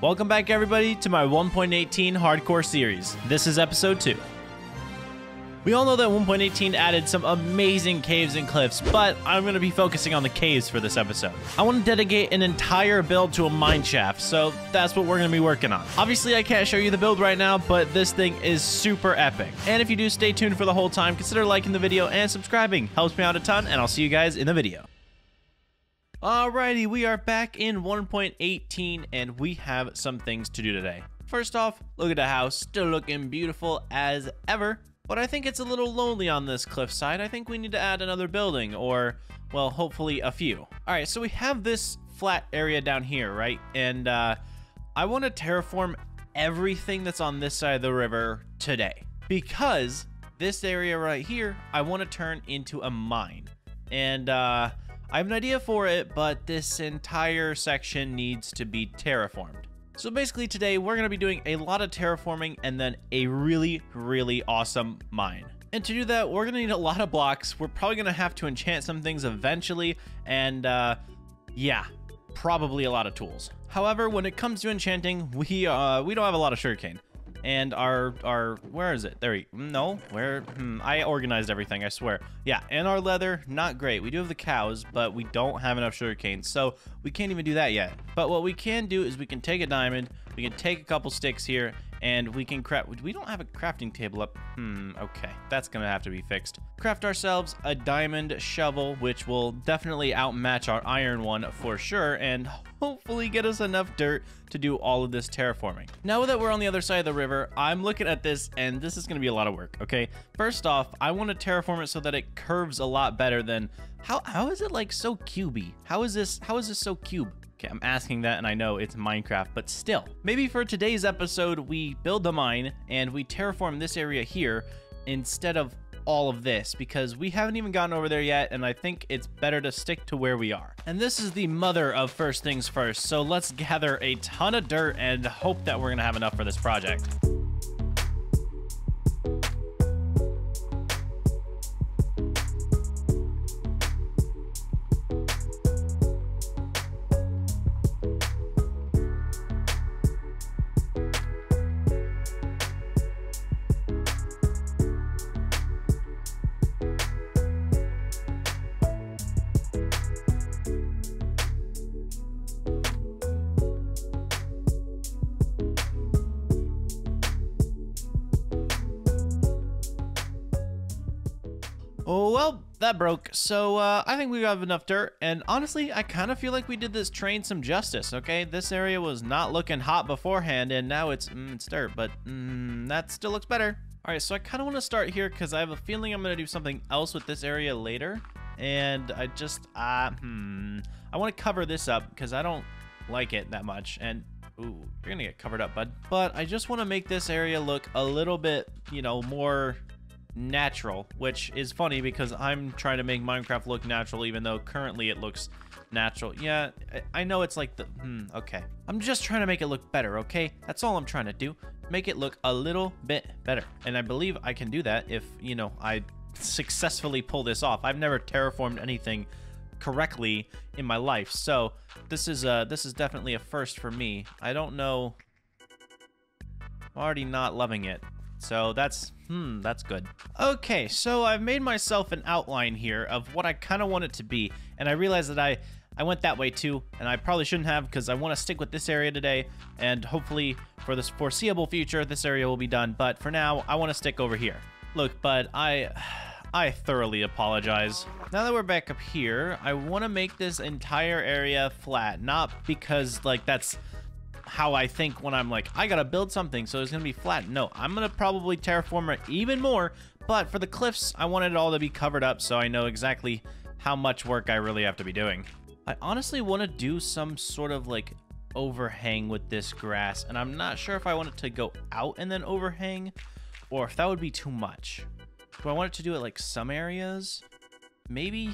Welcome back, everybody, to my 1.18 hardcore series. This is episode 2. We all know that 1.18 added some amazing caves and cliffs, but I'm going to be focusing on the caves for this episode. I want to dedicate an entire build to a mine shaft, so that's what we're going to be working on. Obviously, I can't show you the build right now, but this thing is super epic. And if you do stay tuned for the whole time, consider liking the video and subscribing. Helps me out a ton, and I'll see you guys in the video. Alrighty, we are back in 1.18 and we have some things to do today. First off, look at the house, still looking beautiful as ever, but I think it's a little lonely on this cliffside. I think we need to add another building or, well, hopefully a few. Alright, so we have this flat area down here, right? And uh, I want to terraform everything that's on this side of the river today because this area right here, I want to turn into a mine. And uh, I have an idea for it, but this entire section needs to be terraformed. So basically today we're going to be doing a lot of terraforming and then a really, really awesome mine. And to do that, we're going to need a lot of blocks. We're probably going to have to enchant some things eventually. And uh, yeah, probably a lot of tools. However, when it comes to enchanting, we uh, we don't have a lot of sugarcane and our our where is it? There we no where hmm, i organized everything i swear. Yeah and our leather not great. We do have the cows but we don't have enough sugar cane so we can't even do that yet. But what we can do is we can take a diamond we can take a couple sticks here and we can craft we don't have a crafting table up hmm okay that's gonna have to be fixed. Craft ourselves a diamond shovel which will definitely outmatch our iron one for sure and hopefully get us enough dirt to do all of this terraforming. Now that we're on the other side of the river i'm looking at this and this is gonna be a lot of work okay? First off i want to terraform it so that it curves a lot better than how how is it like so cubey? How is this how is this so cube Okay, I'm asking that and I know it's Minecraft, but still. Maybe for today's episode, we build the mine and we terraform this area here instead of all of this because we haven't even gotten over there yet and I think it's better to stick to where we are. And this is the mother of first things first, so let's gather a ton of dirt and hope that we're gonna have enough for this project. Well, that broke. So uh, I think we have enough dirt. And honestly, I kind of feel like we did this train some justice, okay? This area was not looking hot beforehand, and now it's, mm, it's dirt, but mm, that still looks better. All right, so I kind of want to start here because I have a feeling I'm going to do something else with this area later. And I just, uh, hmm, I want to cover this up because I don't like it that much. And Ooh, you're gonna get covered up, bud. But I just want to make this area look a little bit, you know, more natural, which is funny because I'm trying to make Minecraft look natural even though currently it looks natural. Yeah, I know it's like the, hmm, okay. I'm just trying to make it look better, okay? That's all I'm trying to do. Make it look a little bit better. And I believe I can do that if, you know, I successfully pull this off. I've never terraformed anything correctly in my life. So this is uh this is definitely a first for me. I don't know. I'm already not loving it. So that's, hmm, that's good. Okay, so I've made myself an outline here of what I kind of want it to be, and I realized that I, I went that way too, and I probably shouldn't have because I want to stick with this area today, and hopefully for this foreseeable future, this area will be done, but for now, I want to stick over here. Look, bud, I... I thoroughly apologize. Now that we're back up here, I want to make this entire area flat. Not because, like, that's how I think when I'm like, I gotta build something, so it's gonna be flat. No, I'm gonna probably terraform it even more, but for the cliffs, I wanted it all to be covered up so I know exactly how much work I really have to be doing. I honestly want to do some sort of like overhang with this grass, and I'm not sure if I want it to go out and then overhang, or if that would be too much. Do I want it to do it like some areas? Maybe?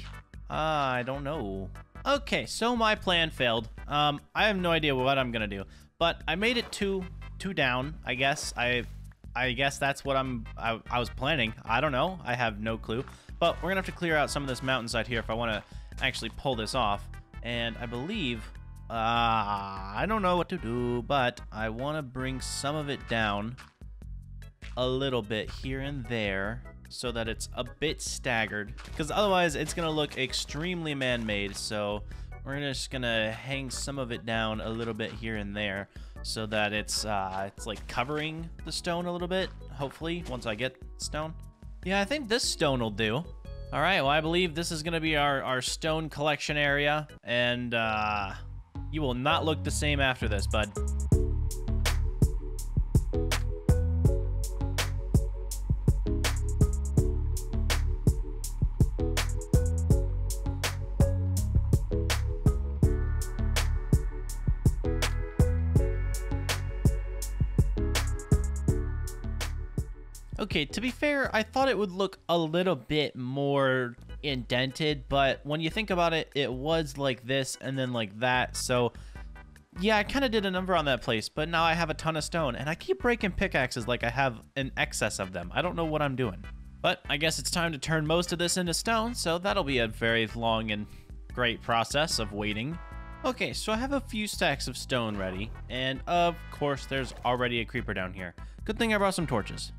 Uh, I don't know. Okay, so my plan failed. Um, I have no idea what I'm gonna do, but I made it two, two down. I guess I, I guess that's what I'm. I, I was planning. I don't know. I have no clue. But we're gonna have to clear out some of this mountainside here if I want to actually pull this off. And I believe Uh, I don't know what to do, but I want to bring some of it down a little bit here and there so that it's a bit staggered because otherwise it's going to look extremely man-made. So we're just to hang some of it down a little bit here and there so that it's uh, it's like covering the stone a little bit, hopefully, once I get stone. Yeah, I think this stone will do. All right, well, I believe this is to be our, our stone collection area, and uh, you will not look the same after this, bud. Okay, to be fair, I thought it would look a little bit more indented, but when you think about it, it was like this and then like that, so yeah, I kind of did a number on that place, but now I have a ton of stone, and I keep breaking pickaxes like I have an excess of them. I don't know what I'm doing. But I guess it's time to turn most of this into stone, so that'll be a very long and great process of waiting. Okay, so I have a few stacks of stone ready, and of course there's already a creeper down here. Good thing I brought some torches.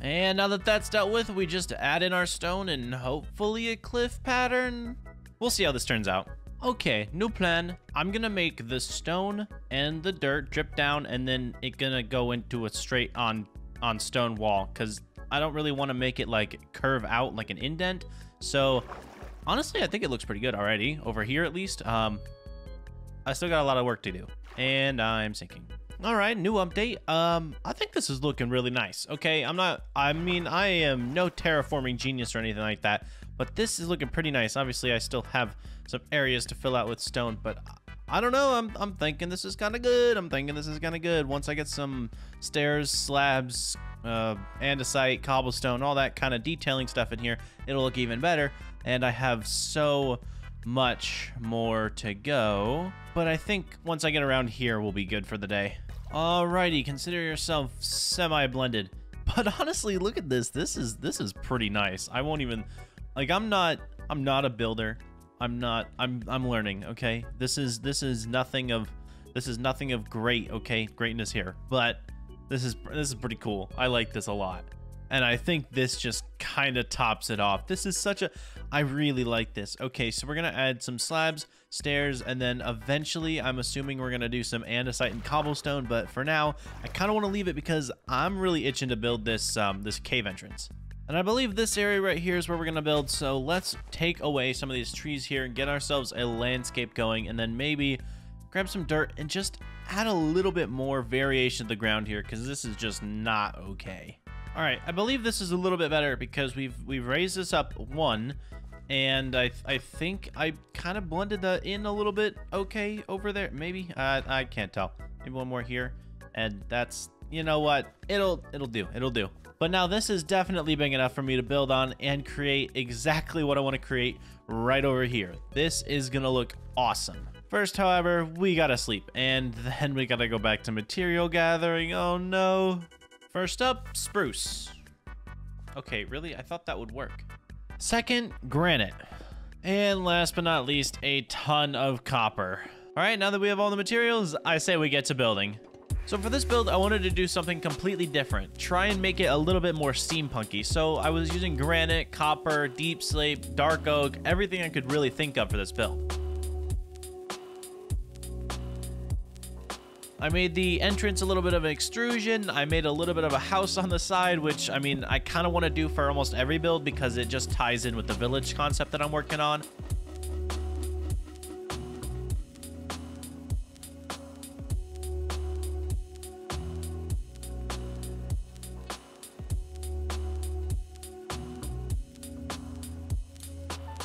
And now that that's dealt with, we just add in our stone and hopefully a cliff pattern. We'll see how this turns out. Okay, new plan. I'm gonna make the stone and the dirt drip down and then it gonna go into a straight on on stone wall because I don't really want to make it like curve out like an indent. So honestly, I think it looks pretty good already over here at least. Um, I still got a lot of work to do and I'm sinking. All right, new update. Um, I think this is looking really nice. Okay, I'm not, I mean, I am no terraforming genius or anything like that, but this is looking pretty nice. Obviously, I still have some areas to fill out with stone, but I don't know. I'm, I'm thinking this is kind of good. I'm thinking this is kind of good. Once I get some stairs, slabs, uh, andesite, cobblestone, all that kind of detailing stuff in here, it'll look even better. And I have so much more to go. But I think once I get around here, we'll be good for the day. Alrighty, consider yourself semi-blended. But honestly, look at this. This is this is pretty nice. I won't even like I'm not I'm not a builder. I'm not I'm I'm learning, okay? This is this is nothing of this is nothing of great, okay? Greatness here. But this is this is pretty cool. I like this a lot. And I think this just kind of tops it off. This is such a... I really like this. Okay, so we're going to add some slabs, stairs, and then eventually I'm assuming we're going to do some andesite and cobblestone. But for now, I kind of want to leave it because I'm really itching to build this, um, this cave entrance. And I believe this area right here is where we're going to build. So let's take away some of these trees here and get ourselves a landscape going. And then maybe grab some dirt and just add a little bit more variation to the ground here because this is just not okay. All right, I believe this is a little bit better because we've we've raised this up one, and I I think I kind of blended that in a little bit okay over there. Maybe uh, I can't tell. Maybe one more here, and that's you know what it'll it'll do it'll do. But now this is definitely big enough for me to build on and create exactly what I want to create right over here. This is gonna look awesome. First, however, we gotta sleep, and then we gotta go back to material gathering. Oh no. First up, spruce. Okay, really? I thought that would work. Second, granite. And last but not least, a ton of copper. All right, now that we have all the materials, I say we get to building. So for this build, I wanted to do something completely different. Try and make it a little bit more steampunky. So I was using granite, copper, deepslate, dark oak, everything I could really think of for this build. I made the entrance a little bit of an extrusion. I made a little bit of a house on the side, which, I mean, I kind of want to do for almost every build because it just ties in with the village concept that I'm working on.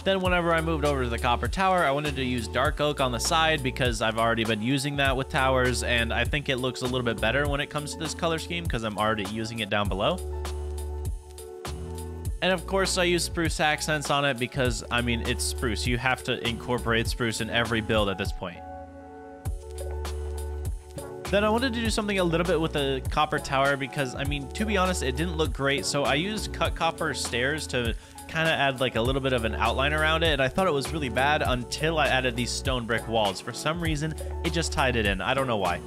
Then whenever I moved over to the copper tower, I wanted to use dark oak on the side because I've already been using that with towers, and I think it looks a little bit better when it comes to this color scheme because I'm already using it down below. And of course, I use spruce accents on it because, I mean, it's spruce. You have to incorporate spruce in every build at this point. Then I wanted to do something a little bit with the copper tower because, I mean, to be honest, it didn't look great. So I used cut copper stairs to kind of add like a little bit of an outline around it, and I thought it was really bad until I added these stone brick walls. For some reason, it just tied it in. I don't know why.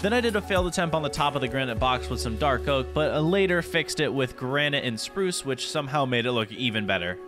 Then I did a failed attempt on the top of the granite box with some dark oak, but later fixed it with granite and spruce, which somehow made it look even better.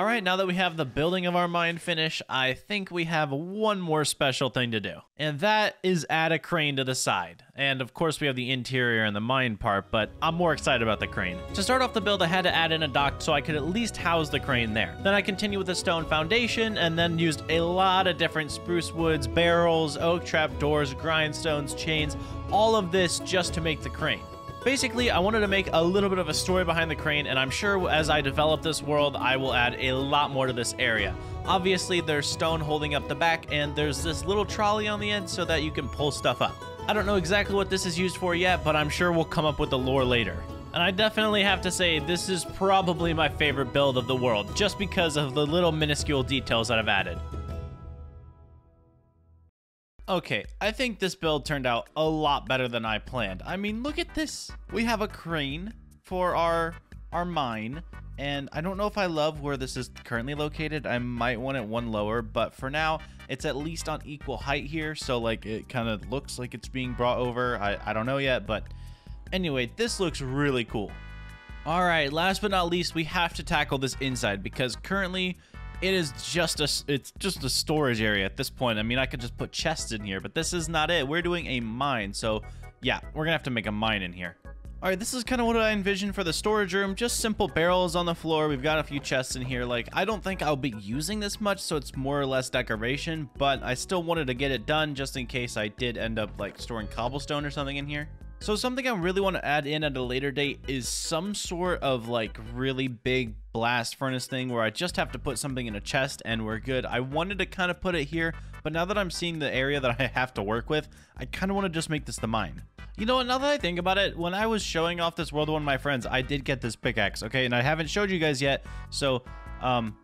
All right, now that we have the building of our mine finished, I think we have one more special thing to do. And that is add a crane to the side. And of course we have the interior and the mine part, but I'm more excited about the crane. To start off the build, I had to add in a dock so I could at least house the crane there. Then I continued with a stone foundation and then used a lot of different spruce woods, barrels, oak trap doors, grindstones, chains, all of this just to make the crane. Basically, I wanted to make a little bit of a story behind the crane, and I'm sure as I develop this world, I will add a lot more to this area. Obviously, there's stone holding up the back, and there's this little trolley on the end so that you can pull stuff up. I don't know exactly what this is used for yet, but I'm sure we'll come up with the lore later. And I definitely have to say, this is probably my favorite build of the world, just because of the little minuscule details that I've added. Okay, I think this build turned out a lot better than I planned. I mean, look at this. We have a crane for our our mine, and I don't know if I love where this is currently located. I might want it one lower, but for now, it's at least on equal height here, so like it kind of looks like it's being brought over. I, I don't know yet, but anyway, this looks really cool. All right, last but not least, we have to tackle this inside because currently it is just a it's just a storage area at this point. I mean, I could just put chests in here, but this is not it. We're doing a mine, so yeah, we're gonna have to make a mine in here. All right, this is kind of what I envisioned for the storage room. Just simple barrels on the floor. We've got a few chests in here. Like, I don't think I'll be using this much, so it's more or less decoration, but I still wanted to get it done just in case I did end up, like, storing cobblestone or something in here. So something I really want to add in at a later date is some sort of like really big blast furnace thing where I just have to put something in a chest and we're good. I wanted to kind of put it here, but now that I'm seeing the area that I have to work with, I kind of want to just make this the mine. You know what, now that I think about it, when I was showing off this world to one of my friends, I did get this pickaxe, okay? And I haven't showed you guys yet, so, um,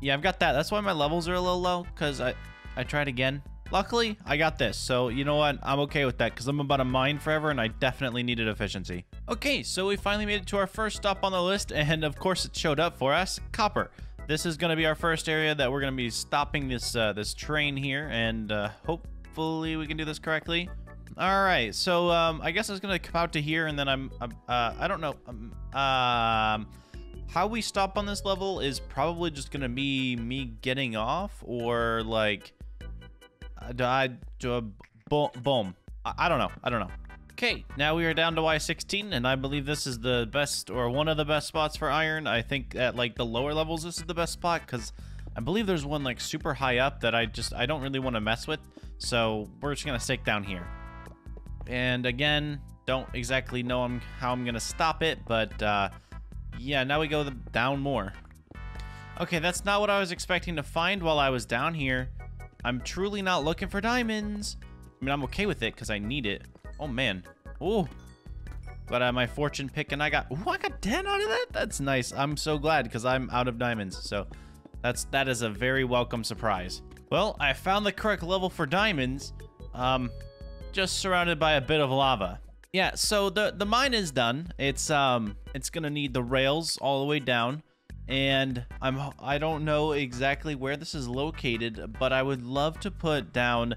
yeah, I've got that. That's why my levels are a little low, because I, I tried again. Luckily, I got this, so you know what? I'm okay with that because I'm about to mine forever and I definitely needed efficiency. Okay, so we finally made it to our first stop on the list and of course it showed up for us, Copper. This is going to be our first area that we're going to be stopping this uh, this train here and uh, hopefully we can do this correctly. All right, so um, I guess I was going to come out to here and then I'm, uh, I don't know. Um, um, how we stop on this level is probably just going to be me getting off or like I, do a bo boom. I don't know. I don't know. Okay, now we are down to Y16, and I believe this is the best, or one of the best spots for iron. I think at, like, the lower levels, this is the best spot, because I believe there's one, like, super high up that I just, I don't really want to mess with, so we're just to stick down here. And again, don't exactly know I'm, how I'm to stop it, but, uh, yeah, now we go the, down more. Okay, that's not what I was expecting to find while I was down here. I'm truly not looking for diamonds. I mean, I'm okay with it because I need it. Oh, man. Oh. Got uh, my fortune pick and I got... Oh, I got 10 out of that? That's nice. I'm so glad because I'm out of diamonds. So that's that is a very welcome surprise. Well, I found the correct level for diamonds. Um, just surrounded by a bit of lava. Yeah, so the the mine is done. It's um it's gonna need the rails all the way down and I'm I don't know exactly where this is located, but I would love to put down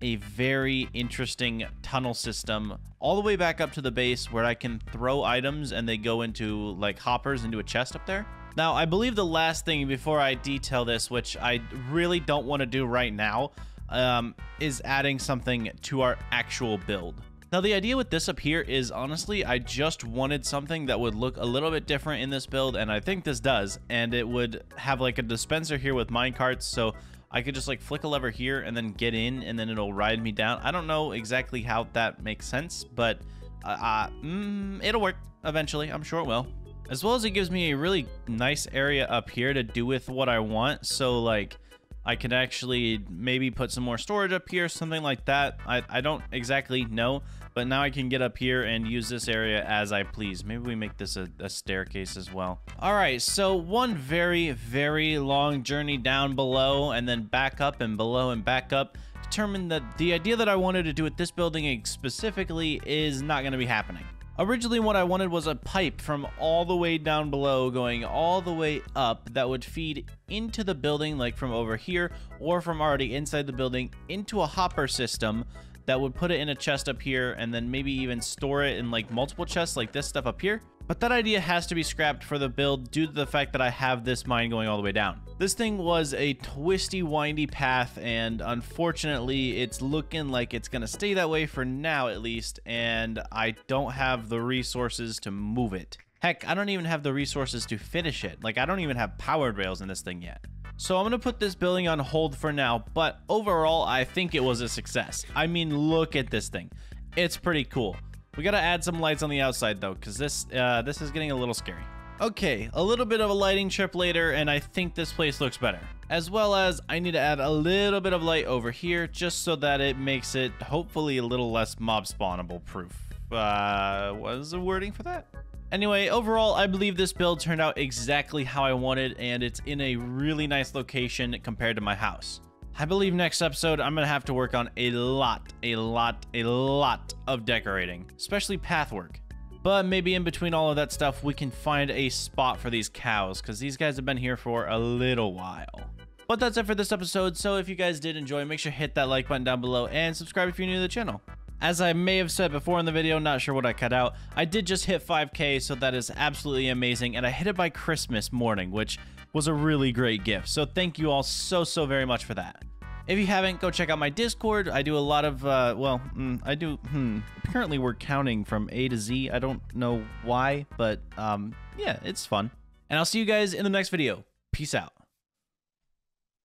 a very interesting tunnel system all the way back up to the base where I can throw items and they go into like hoppers into a chest up there. Now, I believe the last thing before I detail this, which I really don't want to do right now, um, is adding something to our actual build. Now the idea with this up here is honestly, I just wanted something that would look a little bit different in this build, and I think this does, and it would have like a dispenser here with minecarts, so I could just like flick a lever here and then get in, and then it'll ride me down. I don't know exactly how that makes sense, but uh, uh, mm, it'll work eventually. I'm sure it will. As well as it gives me a really nice area up here to do with what I want, so like I could actually maybe put some more storage up here, something like that. I, I don't exactly know, but now I can get up here and use this area as I please. Maybe we make this a, a staircase as well. All right, so one very, very long journey down below and then back up and below and back up determined that the idea that I wanted to do with this building specifically is not going to be happening. Originally, what I wanted was a pipe from all the way down below going all the way up that would feed into the building, like from over here, or from already inside the building, into a hopper system that would put it in a chest up here and then maybe even store it in like multiple chests like this stuff up here. But that idea has to be scrapped for the build due to the fact that I have this mine going all the way down. This thing was a twisty, windy path, and unfortunately, it's looking like it's gonna stay that way for now at least, and I don't have the resources to move it. Heck, I don't even have the resources to finish it. Like, I don't even have powered rails in this thing yet. So I'm gonna put this building on hold for now, but overall, I think it was a success. I mean, look at this thing. It's pretty cool. We gotta add some lights on the outside though, because this, uh, this is getting a little scary. Okay, a little bit of a lighting trip later, and I think this place looks better. As well as, I need to add a little bit of light over here, just so that it makes it, hopefully, a little less mob spawnable proof. Uh, what is the wording for that? Anyway, overall, I believe this build turned out exactly how I wanted, and it's in a really nice location compared to my house. I believe next episode I'm going to have to work on a lot, a lot, a lot of decorating, especially pathwork. But maybe in between all of that stuff, we can find a spot for these cows, because these guys have been here for a little while. But that's it for this episode, so if you guys did enjoy, make sure to hit that like button down below, and subscribe if you're new to the channel. As I may have said before in the video, not sure what I cut out, I did just hit 5k, so that is absolutely amazing, and I hit it by Christmas morning, which was a really great gift. So thank you all so, so very much for that. If you haven't, go check out my Discord. I do a lot of, uh, well, mm, I do, hmm, currently we're counting from A to Z. I don't know why, but, um, yeah, it's fun. And I'll see you guys in the next video. Peace out.